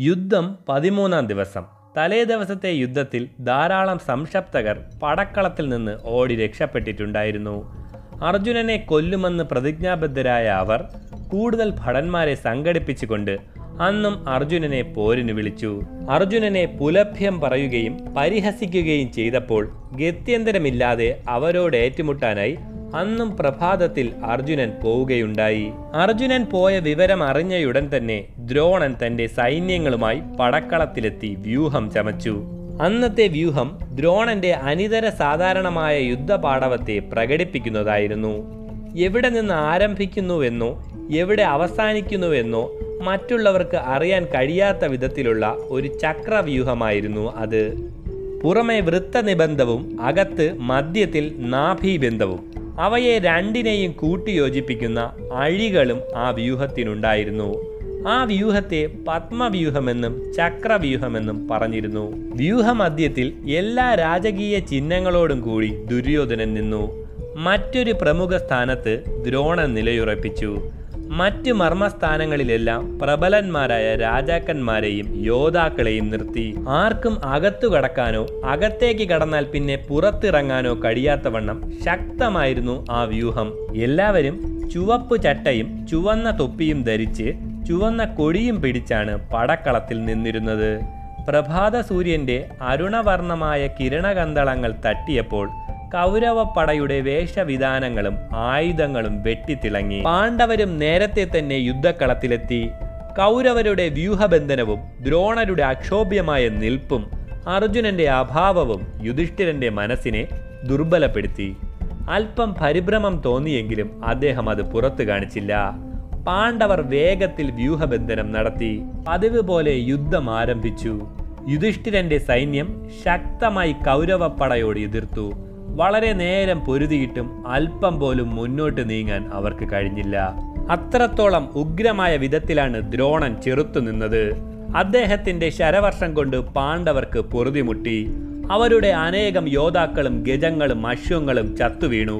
യുദ്ധം പതിമൂന്നാം ദിവസം. തലേ ദിവസത്തെ യുദ്ധത്തിൽ ധാരാളം സംശപ്തകർ പടക്കളത്തിൽ നിന്ന് ഓടി രക്ഷപ്പെട്ടിട്ടുണ്ടായിരുന്നു. അർജുനനെ കൊല്ലുമെന്ന് പ്രതിജ്ഞാബദ്ധരായ അവർ കൂടുതൽ ഭടന്മാരെ സംഘടിപ്പിച്ചുകൊണ്ട് അന്നും അർജുനനെ പോരിന് വിളിച്ചു. അർജുനനെ പുലഭ്യം പറയുകയും പരിഹസിക്കുകയും ചെയ്തപ്പോൾ ഗത്യന്തരമില്ലാതെ അവരോട് ഏറ്റുമുട്ടാനായി അന്നും പ്രഭാതത്തിൽ അർജുനൻ പോവുകയുണ്ടായി. അർജുനൻ പോയ വിവരം അറിഞ്ഞയുടൻ തന്നെ ദ്രോണൻ തന്റെ സൈന്യങ്ങളുമായി പടക്കളത്തിലെത്തി വ്യൂഹം ചമച്ചു. അന്നത്തെ വ്യൂഹം ദ്രോണന്റെ അനിതര സാധാരണമായ യുദ്ധപാടവത്തെ പ്രകടിപ്പിക്കുന്നതായിരുന്നു. എവിടെ നിന്ന് ആരംഭിക്കുന്നുവെന്നോ എവിടെ അവസാനിക്കുന്നുവെന്നോ മറ്റുള്ളവർക്ക് അറിയാൻ കഴിയാത്ത വിധത്തിലുള്ള ഒരു ചക്രവ്യൂഹമായിരുന്നു അത്. പുറമെ വൃത്തനിബന്ധവും അകത്ത് മധ്യത്തിൽ നാഭീബന്ധവും. അവയെ രണ്ടിനെയും കൂട്ടിയോജിപ്പിക്കുന്ന അഴികളും ആ വ്യൂഹത്തിനുണ്ടായിരുന്നു. ആ വ്യൂഹത്തെ പത്മവ്യൂഹമെന്നും ചക്രവ്യൂഹമെന്നും പറഞ്ഞിരുന്നു. വ്യൂഹമധ്യത്തിൽ എല്ലാ രാജകീയ ചിഹ്നങ്ങളോടും കൂടി ദുര്യോധനൻ നിന്നു. മറ്റൊരു പ്രമുഖ സ്ഥാനത്ത് ദ്രോണൻ നിലയുറപ്പിച്ചു. മറ്റ് മർമ്മസ്ഥാനങ്ങളിലെല്ലാം പ്രബലന്മാരായ രാജാക്കന്മാരെയും യോദ്ധാക്കളെയും നിർത്തി. ആർക്കും അകത്തു കടക്കാനോ അകത്തേക്ക് കടന്നാൽ പിന്നെ പുറത്തിറങ്ങാനോ കഴിയാത്തവണ്ണം ശക്തമായിരുന്നു ആ വ്യൂഹം. എല്ലാവരും ചുവപ്പ് ചട്ടയും ചുവന്ന തൊപ്പിയും ധരിച്ച് ചുവന്ന കൊടിയും പിടിച്ചാണ് പടക്കളത്തിൽ നിന്നിരുന്നത്. പ്രഭാത സൂര്യന്റെ അരുണവർണമായ കിരണകന്തളങ്ങൾ തട്ടിയപ്പോൾ കൗരവപ്പടയുടെ വേഷവിധാനങ്ങളും ആയുധങ്ങളും വെട്ടിത്തിളങ്ങി. പാണ്ഡവരും നേരത്തെ തന്നെ യുദ്ധക്കളത്തിലെത്തി. കൗരവരുടെ വ്യൂഹബന്ധനവും ദ്രോണരുടെ അക്ഷോഭ്യമായ നിൽപ്പും അർജുനന്റെ അഭാവവും യുധിഷ്ഠിരന്റെ മനസ്സിനെ ദുർബലപ്പെടുത്തി. അല്പം പരിഭ്രമം തോന്നിയെങ്കിലും അദ്ദേഹം അത് പുറത്തു കാണിച്ചില്ല. പാണ്ഡവർ വേഗത്തിൽ വ്യൂഹബന്ധനം നടത്തി. പതിവ് പോലെ യുദ്ധം ആരംഭിച്ചു. യുധിഷ്ഠിരന്റെ സൈന്യം ശക്തമായി കൗരവപ്പടയോട് എതിർത്തു. വളരെ നേരം പൊരുതിയിട്ടും അല്പം പോലും മുന്നോട്ട് നീങ്ങാൻ അവർക്ക് കഴിഞ്ഞില്ല. അത്രത്തോളം ഉഗ്രമായ വിധത്തിലാണ് ദ്രോണൻ ചെറുത്തു നിന്നത്. അദ്ദേഹത്തിന്റെ ശരവർഷം കൊണ്ട് പാണ്ഡവർക്ക് പൊറുതിമുട്ടി. അവരുടെ അനേകം യോദ്ധാക്കളും ഗജങ്ങളും അശ്വങ്ങളും ചത്തുവീണു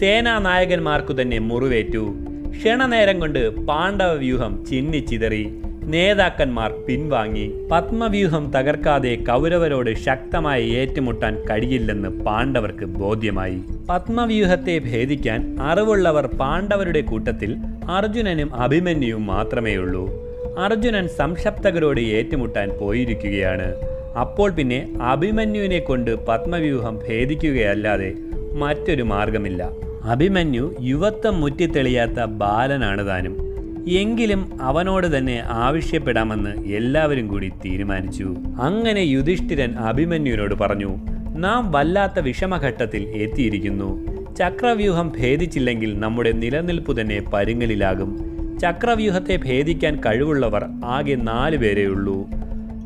സേനാനായകന്മാർക്കു തന്നെ മുറിവേറ്റു. ക്ഷണനേരം കൊണ്ട് പാണ്ഡവ വ്യൂഹം ചിന്നിച്ചിതറി നേതാക്കന്മാർ പിൻവാങ്ങി. പത്മവ്യൂഹം തകർക്കാതെ കൗരവരോട് ശക്തമായി ഏറ്റുമുട്ടാൻ കഴിയില്ലെന്ന് പാണ്ഡവർക്ക് ബോധ്യമായി. പത്മവ്യൂഹത്തെ ഭേദിക്കാൻ അറിവുള്ളവർ പാണ്ഡവരുടെ കൂട്ടത്തിൽ അർജുനനും അഭിമന്യുവും മാത്രമേയുള്ളൂ. അർജുനൻ സംശപ്തകരോട് ഏറ്റുമുട്ടാൻ പോയിരിക്കുകയാണ്. അപ്പോൾ പിന്നെ അഭിമന്യുവിനെ കൊണ്ട് പത്മവ്യൂഹം ഭേദിക്കുകയല്ലാതെ മറ്റൊരു മാർഗമില്ല. അഭിമന്യു യുവത്വം മുറ്റിത്തെളിയാത്ത ബാലനാണ് താനും. എങ്കിലും അവനോട് തന്നെ ആവശ്യപ്പെടാമെന്ന് എല്ലാവരും കൂടി തീരുമാനിച്ചു. അങ്ങനെ യുധിഷ്ഠിരൻ അഭിമന്യുവിനോട് പറഞ്ഞു നാം വല്ലാത്ത വിഷമഘട്ടത്തിൽ എത്തിയിരിക്കുന്നു. ചക്രവ്യൂഹം ഭേദിച്ചില്ലെങ്കിൽ നമ്മുടെ നിലനിൽപ്പ് തന്നെ പരുങ്ങലിലാകും. ചക്രവ്യൂഹത്തെ ഭേദിക്കാൻ കഴിവുള്ളവർ ആകെ നാല് പേരെയുള്ളൂ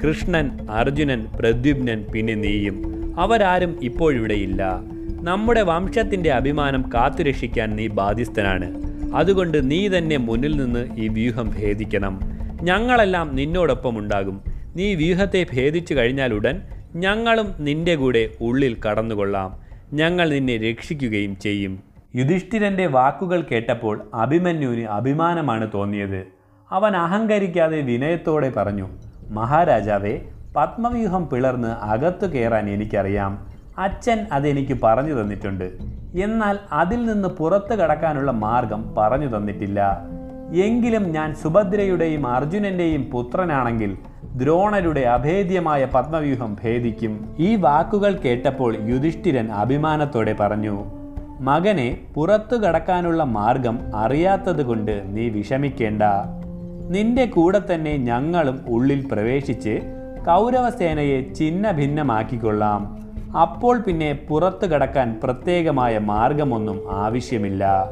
കൃഷ്ണൻ അർജുനൻ പ്രദ്യുപ്നൻ പിന്നെ നീയും. അവരാരും ഇപ്പോഴിവിടെയില്ല നമ്മുടെ വംശത്തിന്റെ അഭിമാനം കാത്തുരക്ഷിക്കാൻ നീ ബാധ്യസ്ഥനാണ്. അതുകൊണ്ട് നീ തന്നെ മുന്നിൽ നിന്ന് ഈ വ്യൂഹം ഭേദിക്കണം. ഞങ്ങളെല്ലാം നിന്നോടൊപ്പം ഉണ്ടാകും. നീ വ്യൂഹത്തെ ഭേദിച്ചു കഴിഞ്ഞാലുടൻ ഞങ്ങളും നിന്റെ കൂടെ ഉള്ളിൽ കടന്നുകൊള്ളാം. ഞങ്ങൾ നിന്നെ രക്ഷിക്കുകയും ചെയ്യും. യുധിഷ്ഠിരന്റെ വാക്കുകൾ കേട്ടപ്പോൾ അഭിമന്യുവിന് അഭിമാനമാണ് തോന്നിയത്. അവൻ അഹങ്കരിക്കാതെ വിനയത്തോടെ പറഞ്ഞു മഹാരാജാവേ പത്മവ്യൂഹം പിളർന്ന് അകത്തു കയറാൻ എനിക്കറിയാം. അച്ഛൻ അതെനിക്ക് പറഞ്ഞു തന്നിട്ടുണ്ട്. എന്നാൽ അതിൽ നിന്ന് പുറത്തു കടക്കാനുള്ള മാർഗം പറഞ്ഞു തന്നിട്ടില്ല. എങ്കിലും ഞാൻ സുഭദ്രയുടെയും അർജുനന്റെയും പുത്രനാണെങ്കിൽ ദ്രോണരുടെ അഭേദ്യമായ പത്മവ്യൂഹം ഭേദിക്കും. ഈ വാക്കുകൾ കേട്ടപ്പോൾ യുധിഷ്ഠിരൻ അഭിമാനത്തോടെ പറഞ്ഞു മകനെ പുറത്തു കടക്കാനുള്ള മാർഗം അറിയാത്തതുകൊണ്ട് നീ വിഷമിക്കേണ്ട. നിന്റെ കൂടെ തന്നെ ഞങ്ങളും ഉള്ളിൽ പ്രവേശിച്ച് കൗരവസേനയെ ചിഹ്ന ഭിന്നമാക്കിക്കൊള്ളാം അപ്പോൾ പിന്നെ പുറത്തു കടക്കാൻ പ്രത്യേകമായ മാർഗമൊന്നും ആവശ്യമില്ല.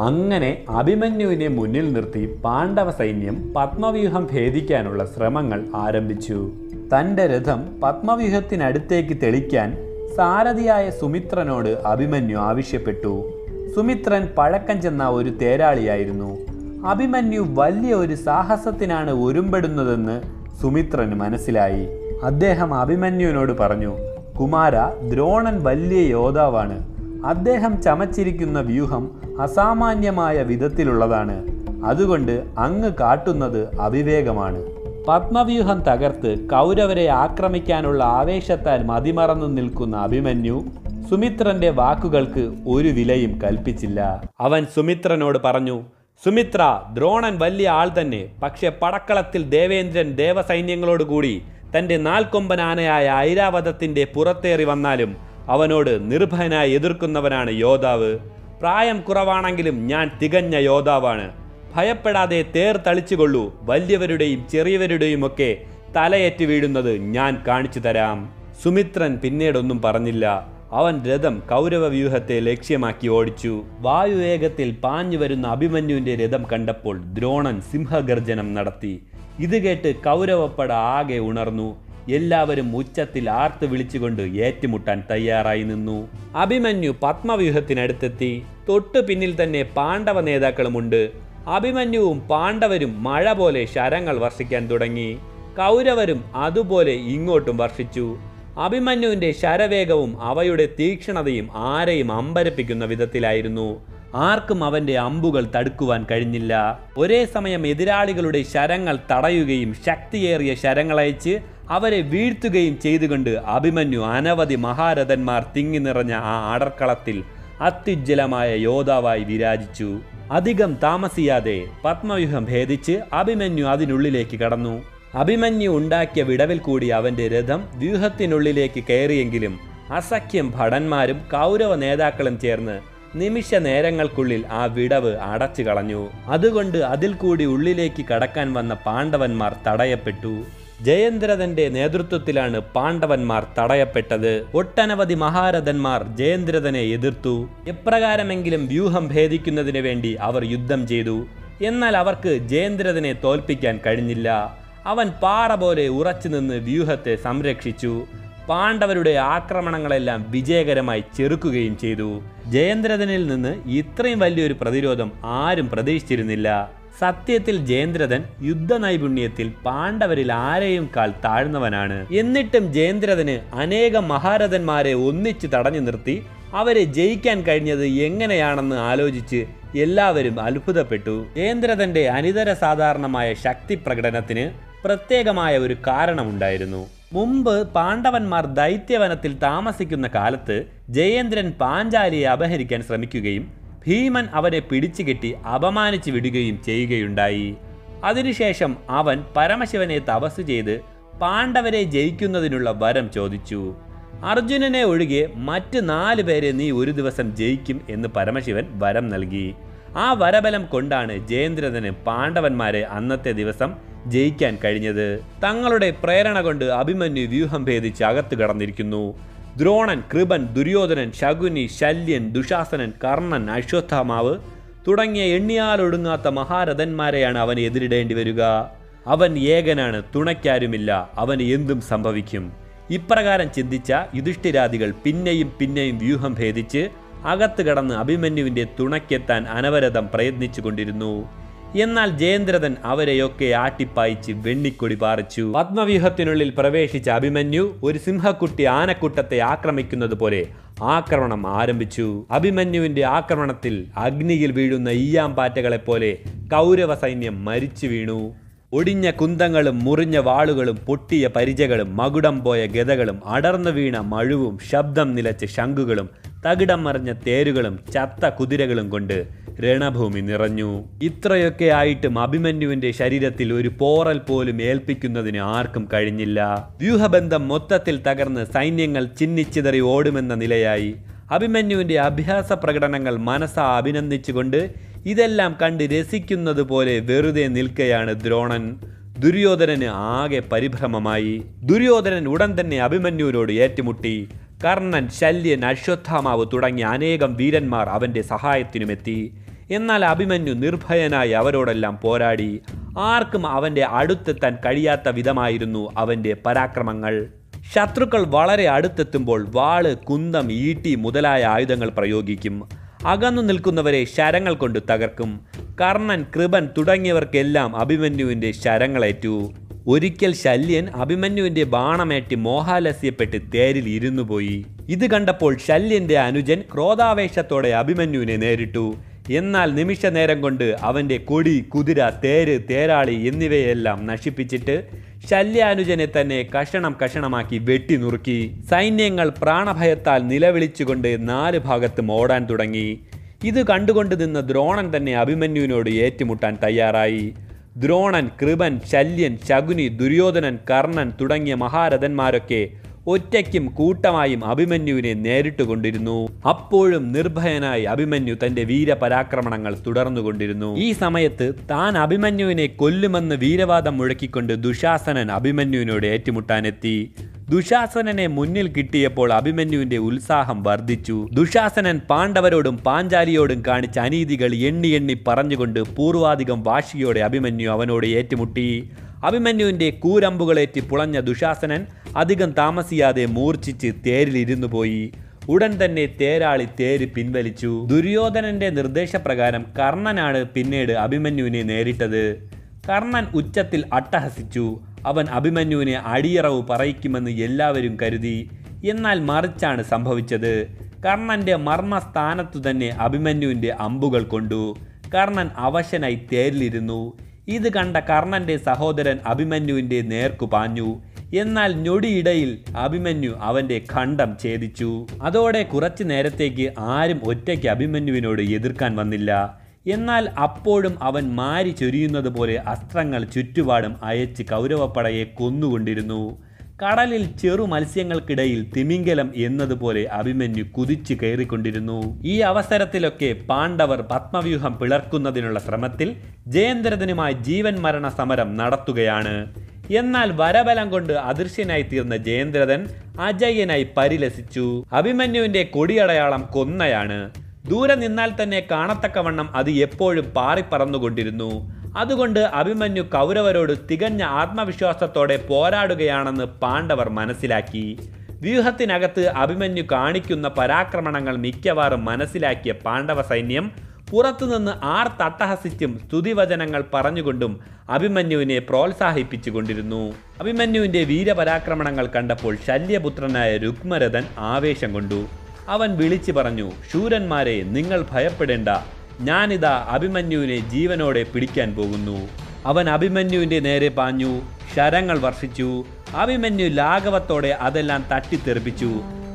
അങ്ങനെ അഭിമന്യുവിനെ മുന്നിൽ നിർത്തി പാണ്ഡവ സൈന്യം പത്മവ്യൂഹം ഭേദിക്കാനുള്ള ശ്രമങ്ങൾ ആരംഭിച്ചു. തന്റെ രഥം പത്മവ്യൂഹത്തിനടുത്തേക്ക് തെളിക്കാൻ സാരഥിയായ സുമിത്രനോട് അഭിമന്യു ആവശ്യപ്പെട്ടു. സുമിത്രൻ പഴക്കം ചെന്ന ഒരു തേരാളിയായിരുന്നു. അഭിമന്യു വലിയ ഒരു സാഹസത്തിനാണ് ഒരുമ്പെടുന്നതെന്ന് സുമിത്രന് മനസ്സിലായി. അദ്ദേഹം അഭിമന്യുവിനോട് പറഞ്ഞു കുമാര ദ്രോണൻ വലിയ യോദ്ധാവാണ്. അദ്ദേഹം ചമച്ചിരിക്കുന്ന വ്യൂഹം അസാമാന്യമായ വിധത്തിലുള്ളതാണ്. അതുകൊണ്ട് അങ്ങ് കാട്ടുന്നത് അവിവേകമാണ്. പത്മവ്യൂഹം തകർത്ത് കൗരവരെ ആക്രമിക്കാനുള്ള ആവേശത്താൽ മതിമറന്നു നിൽക്കുന്ന അഭിമന്യു സുമിത്രന്റെ വാക്കുകൾക്ക് ഒരു വിലയും കൽപ്പിച്ചില്ല. അവൻ സുമിത്രനോട് പറഞ്ഞു സുമിത്ര ദ്രോണൻ വലിയ ആൾ തന്നെ. പക്ഷെ പടക്കളത്തിൽ ദേവേന്ദ്രൻ ദേവസൈന്യങ്ങളോടുകൂടി തന്റെ നാൽക്കൊമ്പൻ ആനയായ ഐരാവതത്തിന്റെ പുറത്തേറി വന്നാലും അവനോട് നിർഭയനായി എതിർക്കുന്നവനാണ് യോദ്ധാവ്. പ്രായം കുറവാണെങ്കിലും ഞാൻ തികഞ്ഞ യോദ്ധാവാണ്. ഭയപ്പെടാതെ തേർ തളിച്ചുകൊള്ളൂ. വലിയവരുടെയും ചെറിയവരുടെയും ഒക്കെ തലയേറ്റ് വീഴുന്നത് ഞാൻ കാണിച്ചു തരാം. സുമിത്രൻ പിന്നീടൊന്നും പറഞ്ഞില്ല. അവൻ രഥം കൗരവ വ്യൂഹത്തെ ലക്ഷ്യമാക്കി ഓടിച്ചു. വായുവേഗത്തിൽ പാഞ്ഞു വരുന്ന അഭിമന്യുവിന്റെ രഥം കണ്ടപ്പോൾ ദ്രോണൻ സിംഹഗർജനം നടത്തി. ഇത് കേട്ട് കൗരവപ്പട ആകെ ഉണർന്നു. എല്ലാവരും ഉച്ചത്തിൽ ആർത്ത് വിളിച്ചുകൊണ്ട് ഏറ്റുമുട്ടാൻ തയ്യാറായി നിന്നു. അഭിമന്യു പത്മവ്യൂഹത്തിനടുത്തെത്തി. തൊട്ടു പിന്നിൽ തന്നെ പാണ്ഡവ നേതാക്കളുമുണ്ട്. അഭിമന്യുവും പാണ്ഡവരും മഴ പോലെ ശരങ്ങൾ വർഷിക്കാൻ തുടങ്ങി. കൗരവരും അതുപോലെ ഇങ്ങോട്ടും വർഷിച്ചു. അഭിമന്യുവിന്റെ ശരവേഗവും അവയുടെ തീക്ഷണതയും ആരെയും അമ്പരപ്പിക്കുന്ന വിധത്തിലായിരുന്നു. ആർക്കും അവന്റെ അമ്പുകൾ തടുക്കുവാൻ കഴിഞ്ഞില്ല. ഒരേ സമയം എതിരാളികളുടെ ശരങ്ങൾ തടയുകയും ശക്തിയേറിയ ശരങ്ങളയച്ച് അവരെ വീഴ്ത്തുകയും ചെയ്തുകൊണ്ട് അഭിമന്യു അനവധി മഹാരഥന്മാർ തിങ്ങി നിറഞ്ഞ ആ അടർക്കളത്തിൽ അത്യുജ്വലമായ യോദ്ധാവായി വിരാജിച്ചു. അധികം താമസിയാതെ പത്മവ്യൂഹം ഭേദിച്ച് അഭിമന്യു അതിനുള്ളിലേക്ക് കടന്നു. അഭിമന്യു ഉണ്ടാക്കിയ വിടവിൽ കൂടി അവന്റെ രഥം വ്യൂഹത്തിനുള്ളിലേക്ക് കയറിയെങ്കിലും അസഖ്യം ഭടന്മാരും കൗരവ നേതാക്കളും ചേർന്ന് നിമിഷ നേരങ്ങൾക്കുള്ളിൽ ആ വിടവ് അടച്ചു കളഞ്ഞു അതുകൊണ്ട് അതിൽ കൂടി ഉള്ളിലേക്ക് കടക്കാൻ വന്ന പാണ്ഡവന്മാർ തടയപ്പെട്ടു. ജയേന്ദ്രതന്റെ നേതൃത്വത്തിലാണ് പാണ്ഡവന്മാർ തടയപ്പെട്ടത്. ഒട്ടനവധി മഹാരഥന്മാർ ജയേന്ദ്രതനെ എതിർത്തു. എപ്രകാരമെങ്കിലും വ്യൂഹം ഭേദിക്കുന്നതിന് വേണ്ടി അവർ യുദ്ധം ചെയ്തു. എന്നാൽ അവർക്ക് ജയേന്ദ്രതനെ തോൽപ്പിക്കാൻ കഴിഞ്ഞില്ല. അവൻ പാറ പോലെ ഉറച്ചു നിന്ന് വ്യൂഹത്തെ സംരക്ഷിച്ചു. പാണ്ഡവരുടെ ആക്രമണങ്ങളെല്ലാം വിജയകരമായി ചെറുക്കുകയും ചെയ്തു. ജയന്ദ്രഥനിൽ നിന്ന് ഇത്രയും വലിയൊരു പ്രതിരോധം ആരും പ്രതീക്ഷിച്ചിരുന്നില്ല. സത്യത്തിൽ ജയന്ദ്രഥൻ യുദ്ധ നൈപുണ്യത്തിൽ പാണ്ഡവരിൽ ആരെയും കാൽ താഴ്ന്നവനാണ്. എന്നിട്ടും ജയന്ദ്രഥന് അനേകം മഹാരഥന്മാരെ ഒന്നിച്ച് തടഞ്ഞു നിർത്തി. അവരെ ജയിക്കാൻ കഴിഞ്ഞത് എങ്ങനെയാണെന്ന് ആലോചിച്ച് എല്ലാവരും അത്ഭുതപ്പെട്ടു. ജയന്ദ്രഥന്റെ അനിതര സാധാരണമായ ശക്തി പ്രകടനത്തിന് പ്രത്യേകമായ ഒരു കാരണമുണ്ടായിരുന്നു. മുമ്പ് പാണ്ഡവന്മാർ ദൈത്യവനത്തിൽ താമസിക്കുന്ന കാലത്ത് ജയേന്ദ്രൻ പാഞ്ചാലിയെ അപഹരിക്കാൻ ശ്രമിക്കുകയും ഭീമൻ അവനെ പിടിച്ചുകെട്ടി അപമാനിച്ചു വിടുകയും ചെയ്യുകയുണ്ടായി. അതിനുശേഷം അവൻ പരമശിവനെ തപസ് ചെയ്ത് പാണ്ഡവരെ ജയിക്കുന്നതിനുള്ള വരം ചോദിച്ചു. അർജുനനെ ഒഴികെ മറ്റ് നാല് പേരെ നീ ഒരു ദിവസം ജയിക്കും എന്ന് പരമശിവൻ വരം നൽകി. ആ വരബലം കൊണ്ടാണ് ജയേന്ദ്രഥന് പാണ്ഡവന്മാരെ അന്നത്തെ ദിവസം ജയിക്കാൻ കഴിഞ്ഞത് തങ്ങളുടെ പ്രേരണ കൊണ്ട് അഭിമന്യു വ്യൂഹം ഭേദിച്ച് അകത്ത് കടന്നിരിക്കുന്നു. ദ്രോണൻ കൃപൻ ദുര്യോധനൻ ശകുനി ശല്യൻ ദുഷാസനൻ കർണൻ അശ്വത്ഥാമാവ് തുടങ്ങിയ എണ്ണിയാലൊടുങ്ങാത്ത മഹാരഥന്മാരെയാണ് അവൻ എതിരിടേണ്ടി വരിക. അവൻ ഏകനാണ് തുണയ്ക്കാരുമില്ല അവന് എന്തും സംഭവിക്കും. ഇപ്രകാരം ചിന്തിച്ച യുധിഷ്ഠിരാദികൾ പിന്നെയും പിന്നെയും വ്യൂഹം ഭേദിച്ച് അകത്ത് കടന്ന് അഭിമന്യുവിന്റെ തുണയ്ക്കെത്താൻ അനവരതം പ്രയത്നിച്ചു കൊണ്ടിരുന്നു എന്നാൽ ജയേന്ദ്രഥൻ അവരെയൊക്കെ ആട്ടിപ്പായിച്ച് വെണ്ണിക്കൊടി പാറിച്ചു. പത്മവ്യൂഹത്തിനുള്ളിൽ പ്രവേശിച്ച അഭിമന്യു ഒരു സിംഹക്കുട്ടി ആനക്കൂട്ടത്തെ ആക്രമിക്കുന്നത് പോലെ ആക്രമണം ആരംഭിച്ചു. അഭിമന്യുവിന്റെ ആക്രമണത്തിൽ അഗ്നിയിൽ വീഴുന്ന ഈയാമ്പാറ്റകളെ പോലെ കൗരവ സൈന്യം മരിച്ചു വീണു. ഒടിഞ്ഞ കുന്തങ്ങളും മുറിഞ്ഞ വാളുകളും പൊട്ടിയ പരിചകളും മകുടം പോയ ഗതകളും അടർന്നു വീണ മഴുവും ശബ്ദം നിലച്ച ശംഖുകളും തകിടം മറിഞ്ഞ തേരുകളും ചത്ത കുതിരകളും കൊണ്ട് രണഭൂമി നിറഞ്ഞു. ഇത്രയൊക്കെ ആയിട്ടും അഭിമന്യുവിന്റെ ശരീരത്തിൽ ഒരു പോറൽ പോലും ഏൽപ്പിക്കുന്നതിന് ആർക്കും കഴിഞ്ഞില്ല. വ്യൂഹബന്ധം മൊത്തത്തിൽ തകർന്ന് സൈന്യങ്ങൾ ചിന്നിച്ചിതറി ഓടുമെന്ന നിലയായി. അഭിമന്യുവിന്റെ അഭ്യാസ പ്രകടനങ്ങൾ മനസ്സ അഭിനന്ദിച്ചുകൊണ്ട് ഇതെല്ലാം കണ്ട് രസിക്കുന്നത് പോലെ വെറുതെ നിൽക്കുകയാണ് ദ്രോണൻ. ദുര്യോധനന് ആകെ പരിഭ്രമമായി. ദുര്യോധനൻ ഉടൻ തന്നെ അഭിമന്യുവിനോട് ഏറ്റുമുട്ടി. കർണൻ ശല്യൻ അശ്വത്ഥാമാവ് തുടങ്ങിയ അനേകം വീരന്മാർ അവന്റെ സഹായത്തിനുമെത്തി. എന്നാൽ അഭിമന്യു നിർഭയനായി അവരോടെല്ലാം പോരാടി. ആർക്കും അവന്റെ അടുത്തെത്താൻ കഴിയാത്ത വിധമായിരുന്നു അവന്റെ പരാക്രമങ്ങൾ. ശത്രുക്കൾ വളരെ അടുത്തെത്തുമ്പോൾ വാൾ കുന്തം ഈട്ടി മുതലായ ആയുധങ്ങൾ പ്രയോഗിക്കും. അകന്നു നിൽക്കുന്നവരെ ശരങ്ങൾ കൊണ്ട് തകർക്കും. കർണൻ കൃപൻ തുടങ്ങിയവർക്കെല്ലാം അഭിമന്യുവിന്റെ ശരങ്ങളേറ്റു. ഒരിക്കൽ ശല്യൻ അഭിമന്യുവിന്റെ ബാണമേറ്റി മോഹാലസ്യപ്പെട്ട് തേരിൽ ഇരുന്നു പോയി. ഇത് കണ്ടപ്പോൾ ശല്യന്റെ അനുജൻ ക്രോധാവേശത്തോടെ അഭിമന്യുവിനെ നേരിട്ടു. എന്നാൽ നിമിഷ നേരം കൊണ്ട് അവന്റെ കൊടി കുതിര തേര് തേരാളി എന്നിവയെല്ലാം നശിപ്പിച്ചിട്ട് ശല്യാനുജനെ തന്നെ കഷണം കഷണമാക്കി വെട്ടി നുറുക്കി. സൈന്യങ്ങൾ പ്രാണഭയത്താൽ നിലവിളിച്ചുകൊണ്ട് നാല് ഭാഗത്തും ഓടാൻ തുടങ്ങി. ഇത് കണ്ടുകൊണ്ട് നിന്ന ദ്രോണൻ തന്നെ അഭിമന്യുവിനോട് ഏറ്റുമുട്ടാൻ തയ്യാറായി. ദ്രോണൻ കൃപൻ ശല്യൻ ശകുനി ദുര്യോധനൻ കർണൻ തുടങ്ങിയ മഹാരഥന്മാരൊക്കെ ഒറ്റയ്ക്കും കൂട്ടമായും അഭിമന്യുവിനെ നേരിട്ടുകൊണ്ടിരുന്നു അപ്പോഴും നിർഭയനായി അഭിമന്യു തന്റെ വീരപരാക്രമണങ്ങൾ തുടർന്നുകൊണ്ടിരുന്നു ഈ സമയത്ത് താൻ അഭിമന്യുവിനെ കൊല്ലുമെന്ന് വീരവാദം മുഴക്കിക്കൊണ്ട് ദുശാസനൻ അഭിമന്യുവിനോട് ഏറ്റുമുട്ടാനെത്തി. ദുശാസനനെ മുന്നിൽ കിട്ടിയപ്പോൾ അഭിമന്യുവിന്റെ ഉത്സാഹം വർദ്ധിച്ചു. ദുശാസനൻ പാണ്ഡവരോടും പാഞ്ചാലിയോടും കാണിച്ച അനീതികൾ എണ്ണി എണ്ണി പറഞ്ഞുകൊണ്ട് പൂർവാധികം വാശിയോടെ അഭിമന്യു അവനോട് ഏറ്റുമുട്ടി. അഭിമന്യുവിന്റെ കൂരമ്പുകളേറ്റ് പുളഞ്ഞ ദുശാസനൻ അധികം താമസിയാതെ മൂർച്ഛിച്ച് തേരിലിരുന്നു പോയി. ഉടൻ തന്നെ തേരാളി തേര് പിൻവലിച്ചു. ദുര്യോധനന്റെ നിർദ്ദേശപ്രകാരം കർണനാണ് പിന്നീട് അഭിമന്യുവിനെ നേരിട്ടത്. കർണൻ ഉച്ചത്തിൽ അട്ടഹസിച്ചു. അവൻ അഭിമന്യുവിനെ അടിയറവ് പറയിക്കുമെന്ന് എല്ലാവരും കരുതി. എന്നാൽ മറിച്ചാണ് സംഭവിച്ചത്. കർണന്റെ മർമ്മസ്ഥാനത്തു തന്നെ അഭിമന്യുവിന്റെ അമ്പുകൾ കൊണ്ടു. കർണൻ അവശനായി തേരിലിരുന്നു. ഇത് കണ്ട കർണന്റെ സഹോദരൻ അഭിമന്യുവിന്റെ നേർക്കു പാഞ്ഞു. എന്നാൽ ഞൊടിയിടയിൽ അഭിമന്യു അവന്റെ ഖണ്ഡം ഛേദിച്ചു. അതോടെ കുറച്ചു നേരത്തേക്ക് ആരും ഒറ്റയ്ക്ക് അഭിമന്യുവിനോട് എതിർക്കാൻ വന്നില്ല. എന്നാൽ അപ്പോഴും അവൻ മാരി ചൊരിയുന്നത് പോലെ അസ്ത്രങ്ങൾ ചുറ്റുപാടും അയച്ച് കൗരവപ്പടയെ കൊന്നുകൊണ്ടിരുന്നു. കടലിൽ ചെറു മത്സ്യങ്ങൾക്കിടയിൽ തിമിംഗലം എന്നതുപോലെ അഭിമന്യു കുതിച്ചു കയറിക്കൊണ്ടിരുന്നു. ഈ അവസരത്തിലൊക്കെ പാണ്ഡവർ പത്മവ്യൂഹം പിളർക്കുന്നതിനുള്ള ശ്രമത്തിൽ ജയന്ദ്രദനുമായി ജീവൻ മരണ സമരം നടത്തുകയാണ്. എന്നാൽ വരബലം കൊണ്ട് അദൃശ്യനായി തീർന്ന ജയന്ദ്രദൻ അജയ്യനായി പരിലസിച്ചു. അഭിമന്യുവിന്റെ കൊടിയടയാളം കൊന്നയാണ്. ദൂരെ നിന്നാൽ തന്നെ കാണത്തക്കവണ്ണം അത് എപ്പോഴും പാറിപ്പറന്നുകൊണ്ടിരുന്നു. അതുകൊണ്ട് അഭിമന്യു കൗരവരോട് തികഞ്ഞ ആത്മവിശ്വാസത്തോടെ പോരാടുകയാണെന്ന് പാണ്ഡവർ മനസ്സിലാക്കി. വ്യൂഹത്തിനകത്ത് അഭിമന്യു കാണിക്കുന്ന പരാക്രമണങ്ങൾ മിക്കവാറും മനസ്സിലാക്കിയ പാണ്ഡവ സൈന്യം പുറത്തുനിന്ന് ആർ തട്ടഹസിച്ചും സ്തുതിവചനങ്ങൾ പറഞ്ഞുകൊണ്ടും അഭിമന്യുവിനെ പ്രോത്സാഹിപ്പിച്ചുകൊണ്ടിരുന്നു. അഭിമന്യുവിന്റെ വീരപരാക്രമണങ്ങൾ കണ്ടപ്പോൾ ശല്യപുത്രനായ രുക്മരഥൻ ആവേശം കൊണ്ടു. അവൻ വിളിച്ചു പറഞ്ഞു ശൂരന്മാരെ നിങ്ങൾ ഭയപ്പെടേണ്ട. ഞാനിതാ അഭിമന്യുവിനെ ജീവനോടെ പിടിക്കാൻ പോകുന്നു. അവൻ അഭിമന്യുവിന്റെ നേരെ പാഞ്ഞു ശരങ്ങൾ വർഷിച്ചു. അഭിമന്യു ലാഘവത്തോടെ അതെല്ലാം തട്ടിത്തെറിപ്പിച്ചു.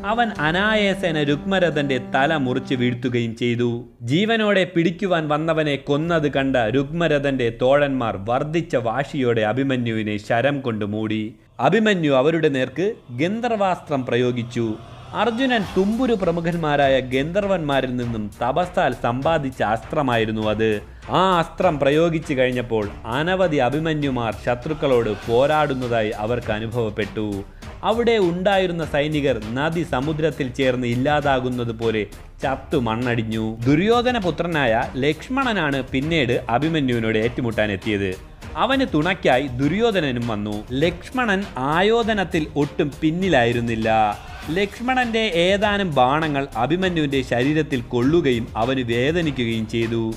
അവൻ അനായാസേന രുക്മരഥന്റെ തല മുറിച്ച് വീഴ്ത്തുകയും ചെയ്തു. ജീവനോടെ പിടിക്കുവാൻ വന്നവനെ കൊന്നത് കണ്ട രുക്മരഥന്റെ തോഴന്മാർ വർദ്ധിച്ച വാശിയോടെ അഭിമന്യുവിനെ ശരം കൊണ്ട് മൂടി. അഭിമന്യു അവരുടെ നേർക്ക് ഗന്ധർവാസ്ത്രം പ്രയോഗിച്ചു. അർജുനൻ തുമ്പുരു പ്രമുഖന്മാരായ ഗന്ധർവന്മാരിൽ നിന്നും തപസ്സാൽ സമ്പാദിച്ച അസ്ത്രമായിരുന്നു അത്. ആ അസ്ത്രം പ്രയോഗിച്ചു കഴിഞ്ഞപ്പോൾ അനവധി അഭിമന്യുമാർ ശത്രുക്കളോട് പോരാടുന്നതായി അവർക്ക് അനുഭവപ്പെട്ടു. അവിടെ ഉണ്ടായിരുന്ന സൈനികർ നദി സമുദ്രത്തിൽ ചേർന്ന് ഇല്ലാതാകുന്നത് പോലെ ചത്തു മണ്ണടിഞ്ഞു. ദുര്യോധന പുത്രനായ ലക്ഷ്മണനാണ് പിന്നീട് അഭിമന്യുവിനോട് ഏറ്റുമുട്ടാൻ എത്തിയത്. അവന് തുണയ്ക്കായി ദുര്യോധനനും വന്നു. ലക്ഷ്മണൻ ആയോധനത്തിൽ ഒട്ടും പിന്നിലായിരുന്നില്ല. ലക്ഷ്മണന്റെ ഏതാനും ബാണങ്ങൾ അഭിമന്യുവിന്റെ ശരീരത്തിൽ കൊള്ളുകയും അവന് വേദനിക്കുകയും ചെയ്തു.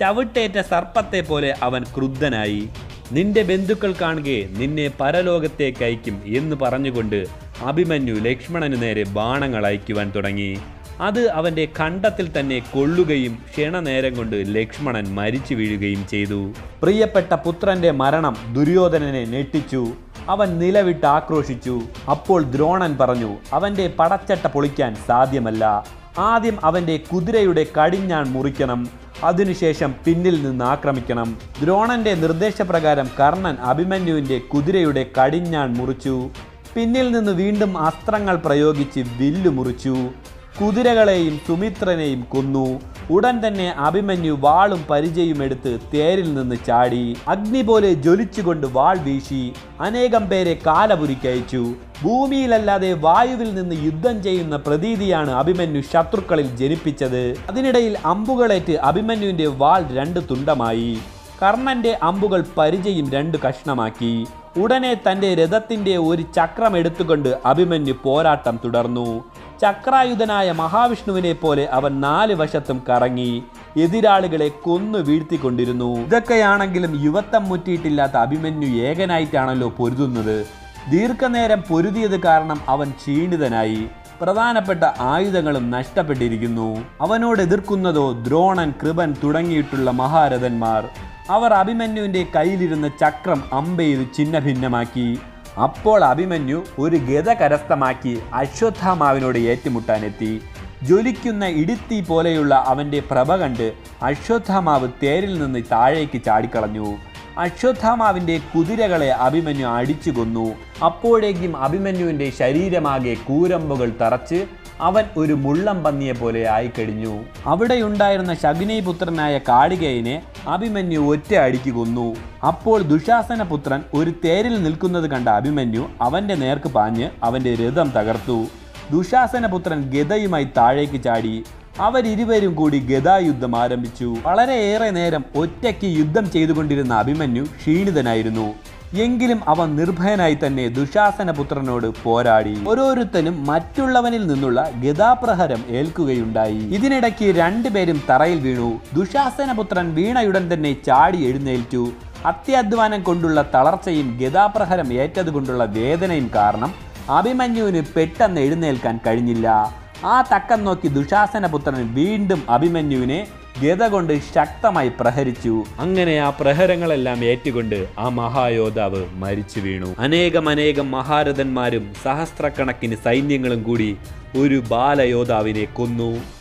ചവിട്ടേറ്റ സർപ്പത്തെ പോലെ അവൻ ക്രുദ്ധനായി. നിന്റെ ബന്ധുക്കൾ കാണുകയെ നിന്നെ പരലോകത്തേക്ക് അയക്കും എന്ന് പറഞ്ഞുകൊണ്ട് അഭിമന്യു ലക്ഷ്മണനു നേരെ ബാണങ്ങൾ അയക്കുവാൻ തുടങ്ങി. അത് അവന്റെ കണ്ടത്തിൽ തന്നെ കൊള്ളുകയും ക്ഷണനേരം കൊണ്ട് ലക്ഷ്മണൻ മരിച്ചു വീഴുകയും ചെയ്തു. പ്രിയപ്പെട്ട പുത്രന്റെ മരണം ദുര്യോധനനെ ഞെട്ടിച്ചു. അവൻ നിലവിട്ട് ആക്രോശിച്ചു. അപ്പോൾ ദ്രോണൻ പറഞ്ഞു അവന്റെ പടച്ചട്ട പൊളിക്കാൻ സാധ്യമല്ല. ആദ്യം അവന്റെ കുതിരയുടെ കടിഞ്ഞാൻ മുറിക്കണം. അതിനുശേഷം പിന്നിൽ നിന്ന് ആക്രമിക്കണം. ദ്രോണന്റെ നിർദ്ദേശപ്രകാരം കർണൻ അഭിമന്യുവിന്റെ കുതിരയുടെ കടിഞ്ഞാൻ മുറിച്ചു. പിന്നിൽ നിന്ന് വീണ്ടും അസ്ത്രങ്ങൾ പ്രയോഗിച്ച് വില്ലു മുറിച്ചു. കുതിരകളെയും സുമിത്രനെയും കൊന്നു. ഉടൻ തന്നെ അഭിമന്യു വാളും പരിചയും എടുത്ത് തേരിൽ നിന്ന് ചാടി അഗ്നി പോലെ ജ്വലിച്ചുകൊണ്ട് വാൾ വീശി അനേകം പേരെ കാലപുരിക്കയച്ചു ഭൂമിയിലല്ലാതെ വായുവിൽ നിന്ന് യുദ്ധം ചെയ്യുന്ന പ്രതീതിയാണ് അഭിമന്യു ശത്രുക്കളിൽ ജനിപ്പിച്ചത്. അതിനിടയിൽ അമ്പുകളേറ്റ് അഭിമന്യുവിന്റെ വാൾ രണ്ട് തുണ്ടമായി. കർണന്റെ അമ്പുകൾ പരിചയും രണ്ട് കഷ്ണമാക്കി. ഉടനെ തന്റെ രഥത്തിന്റെ ഒരു ചക്രം എടുത്തുകൊണ്ട് അഭിമന്യു പോരാട്ടം തുടർന്നു. ചക്രായുധനായ മഹാവിഷ്ണുവിനെ പോലെ അവൻ നാല് വശത്തും കറങ്ങി എതിരാളികളെ കൊന്നു വീഴ്ത്തിക്കൊണ്ടിരുന്നു. ഇതൊക്കെയാണെങ്കിലും യുവത്വം മുറ്റിയിട്ടില്ലാത്ത അഭിമന്യു ഏകനായിട്ടാണല്ലോ പൊരുതുന്നത്. ദീർഘനേരം പൊരുതിയത് കാരണം അവൻ ക്ഷീണിതനായി. പ്രധാനപ്പെട്ട ആയുധങ്ങളും നഷ്ടപ്പെട്ടിരിക്കുന്നു. അവനോട് എതിർക്കുന്നതോ ദ്രോണൻ കൃപൻ തുടങ്ങിയിട്ടുള്ള മഹാരഥന്മാർ. അവർ അഭിമന്യുവിന്റെ കയ്യിലിരുന്ന ചക്രം അമ്പെയ്ത് ഛിന്ന ഭിന്നമാക്കി അപ്പോൾ അഭിമന്യു ഒരു ഗത കരസ്ഥമാക്കി അശ്വത്ഥാമാവിനോട് ഏറ്റുമുട്ടാനെത്തി. ജ്വലിക്കുന്ന ഇടുത്തി പോലെയുള്ള അവന്റെ പ്രഭ കണ്ട് അശ്വത്ഥാമാവ് തേരിൽ നിന്ന് താഴേക്ക് ചാടിക്കളഞ്ഞു. അശ്വത്ഥാമാവിന്റെ കുതിരകളെ അഭിമന്യു അടിച്ചു കൊന്നു അപ്പോഴേക്കും അഭിമന്യുവിന്റെ ശരീരമാകെ കൂരമ്പുകൾ തറച്ച് അവൻ ഒരു മുള്ളം പന്നിയെ പോലെ ആയിക്കഴിഞ്ഞു. അവിടെയുണ്ടായിരുന്ന ശകുനീപുത്രനായ കാളികേയനെ അഭിമന്യു ഒറ്റ അടിക്ക് കൊന്നു. അപ്പോൾ ദുശാസന പുത്രൻ ഒരു തേരിൽ നിൽക്കുന്നത് കണ്ട അഭിമന്യു അവന്റെ നേർക്ക് പാഞ്ഞ് അവന്റെ രഥം തകർത്തു. ദുഷാസന പുത്രൻ ഗതയുമായി താഴേക്ക് ചാടി. അവരിരുവരും കൂടി ഗതായുദ്ധം ആരംഭിച്ചു. വളരെയേറെ നേരം ഒറ്റയ്ക്ക് യുദ്ധം ചെയ്തുകൊണ്ടിരുന്ന അഭിമന്യു ക്ഷീണിതനായിരുന്നു. എങ്കിലും അവൻ നിർഭയനായി തന്നെ ദുശാസന പുത്രനോട് പോരാടി. ഓരോരുത്തനും മറ്റുള്ളവനിൽ നിന്നുള്ള ഗതാപ്രഹരം ഏൽക്കുകയുണ്ടായി. ഇതിനിടയ്ക്ക് രണ്ടുപേരും തറയിൽ വീണു. ദുശാസന പുത്രൻ വീണയുടൻ തന്നെ ചാടി എഴുന്നേൽച്ചു അത്യാധ്വാനം കൊണ്ടുള്ള തളർച്ചയും ഗതാപ്രഹരം ഏറ്റതുകൊണ്ടുള്ള വേദനയും കാരണം അഭിമന്യുവിന് പെട്ടെന്ന് എഴുന്നേൽക്കാൻ കഴിഞ്ഞില്ല. ആ തക്കം നോക്കി ദുശാസന പുത്രൻ വീണ്ടും അഭിമന്യുവിനെ ഗത കൊണ്ട് ശക്തമായി പ്രഹരിച്ചു. അങ്ങനെ ആ പ്രഹരങ്ങളെല്ലാം ഏറ്റുകൊണ്ട് ആ മഹായോധാവ് മരിച്ചു വീണു. അനേകം അനേകം മഹാരഥന്മാരും സഹസ്രക്കണക്കിന് സൈന്യങ്ങളും കൂടി ഒരു ബാലയോധാവിനെ കൊന്നു.